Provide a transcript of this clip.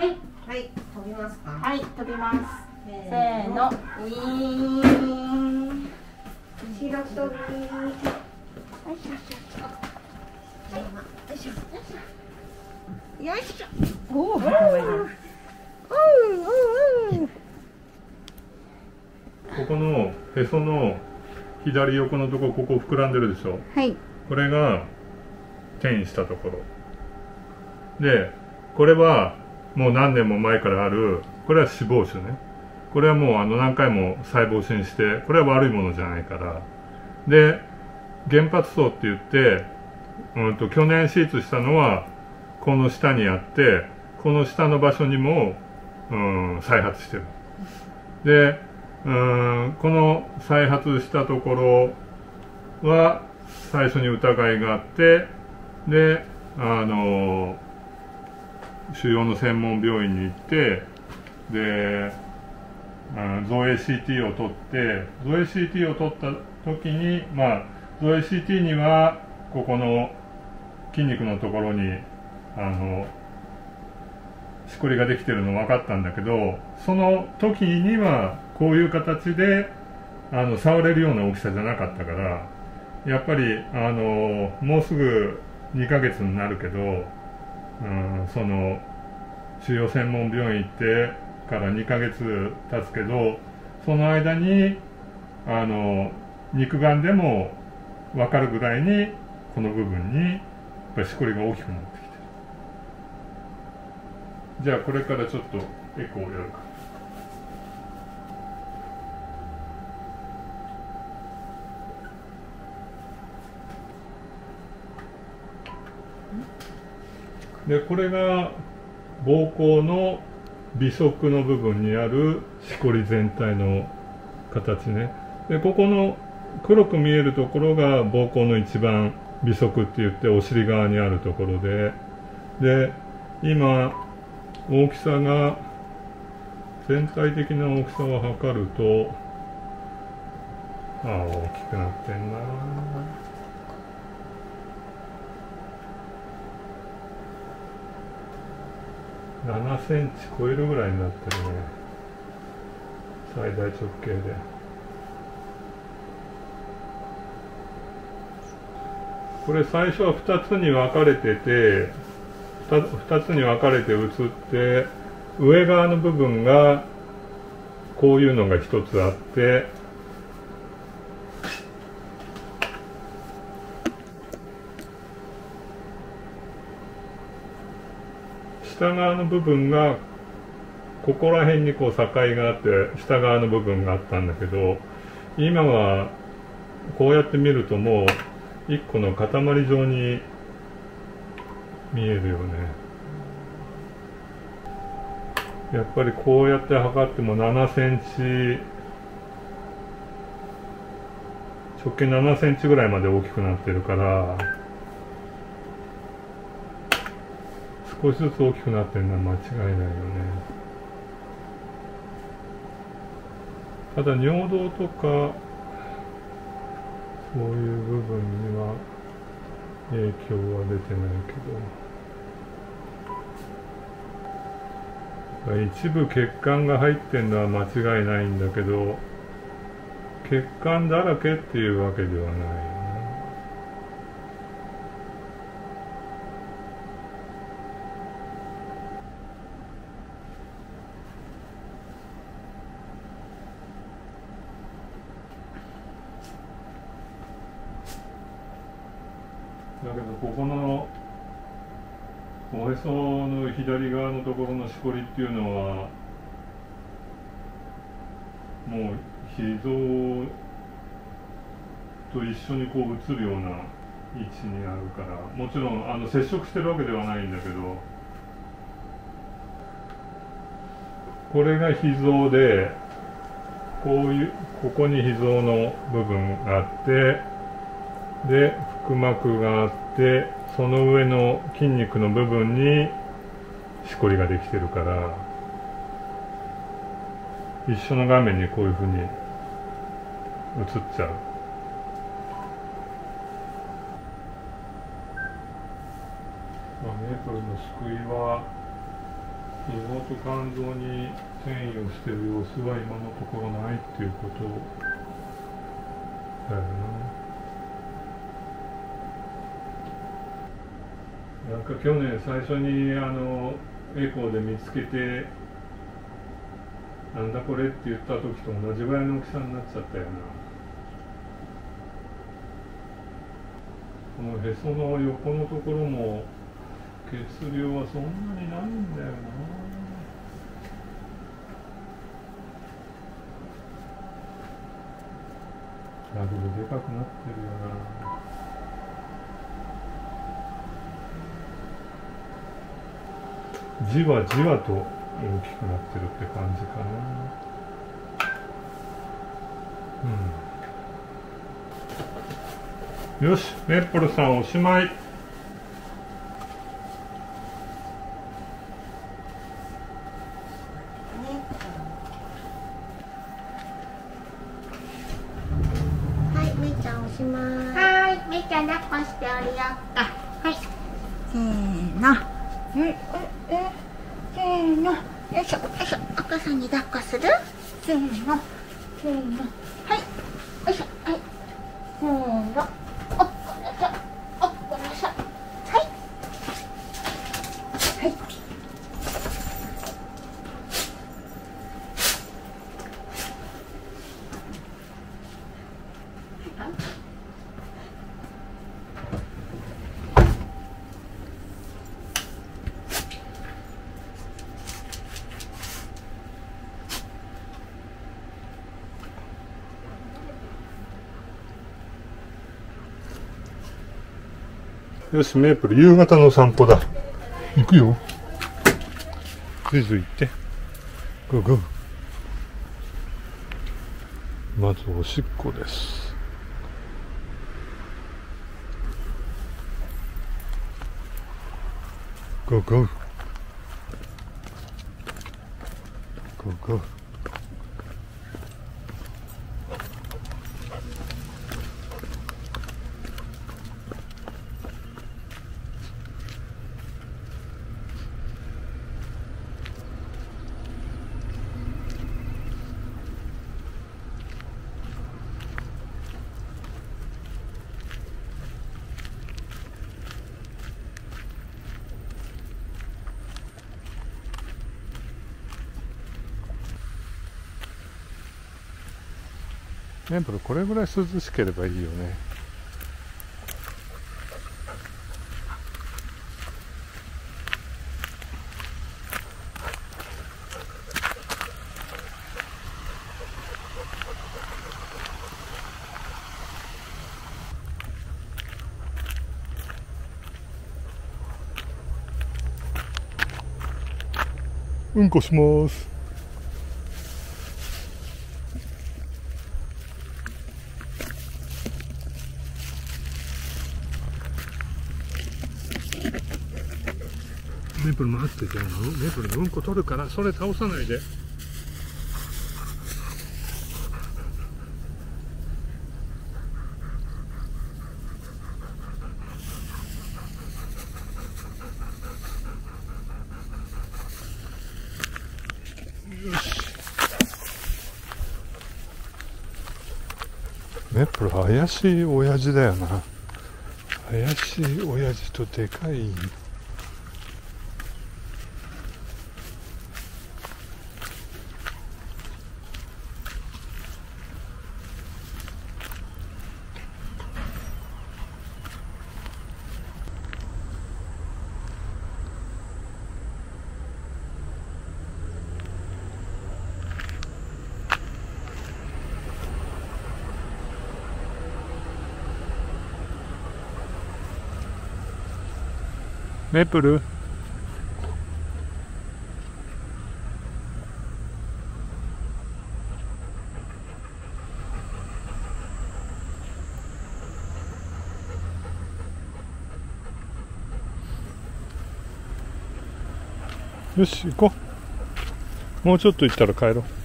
はい。はい飛びますか？はい飛びます。せせーの。ウィーン白飛びよいしょ。おおここのへその左横のとこここ膨らんでるでしょはいこれが転移したところでこれはもう何年も前からあるこれは脂肪腫ね。これはもうあの何回も細胞死にしてこれは悪いものじゃないから。で原発層って言って、うん、と去年手術したのはこの下にあってこの下の場所にも、うん、再発してる。でうんこの再発したところは最初に疑いがあってであの腫瘍の専門病院に行ってで、うん、造影 CT を取って造影 CT を取った時にまあ造影 CT にはここの筋肉のところにあのしこりができてるの分かったんだけどその時にはこういう形であの触れるような大きさじゃなかったからやっぱりあのもうすぐ2ヶ月になるけど、うん、その腫瘍専門病院行ってから2ヶ月経つけどその間にあの肉眼でも分かるぐらいにこの部分にやっぱりしこりが大きくなってきてる。じゃあこれからちょっとエコーをやるか。でこれが膀胱の微側の部分にあるしこり全体の形ね。でここの黒く見えるところが膀胱の一番微側って言ってお尻側にあるところで。で今大きさが全体的な大きさを測るとああ大きくなってんな7センチ超えるぐらいになってるね。最大直径で。これ最初は2つに分かれてて 2, つに分かれて写って上側の部分がこういうのが1つあって下側の部分がここら辺にこう境があって下側の部分があったんだけど今はこうやって見るともう1個の塊状に見えるよね。やっぱりこうやって測っても7センチ直径7センチぐらいまで大きくなってるから少しずつ大きくなってるのは間違いないよね。ただ尿道とかそういう部分には影響は出てないけど。一部血管が入ってるのは間違いないんだけど血管だらけっていうわけではないよねだけどここのおへその左側のところのしこりっていうのはもう脾臓と一緒にこう映るような位置にあるからもちろんあの接触してるわけではないんだけどこれが脾臓でこういうここに脾臓の部分があってで腹膜があってその上の筋肉の部分にしこりができてるから一緒の画面にこういうふうに映っちゃう。まあ、メープルの救いは意外と肝臓に転移をしている様子は今のところないっていうことだよななんか去年最初にあのエコーで見つけてなんだこれって言った時と同じぐらいの大きさになっちゃったよな。このへその横のところも血流はそんなにないんだよな。だけどでかくなってるよな。じわじわと大きくなってるって感じかな。うん。よしメップルさんおしまい。はいめいちゃん押しますはーいめいちゃん抱っこしておるよ。はい。せーのうん。うんうんせーの。よいしょ。よいしょ。お母さんに抱っこする？せーの。せーの。はい。よいしょ。はい。せーのおっこらしょおっこらしょはいはいよしメープル夕方の散歩だ。行くよ。ずいずい行って。 Go go。まずおしっこです。 Go go。Go go。メープルこれぐらい涼しければいいよね。うんこします。メープル待っててメープルのうんこ取るからそれ倒さないで。よし。メープル怪しい親父だよな。怪しい親父とでかいメープル？よし行こう。もうちょっと行ったら帰ろう。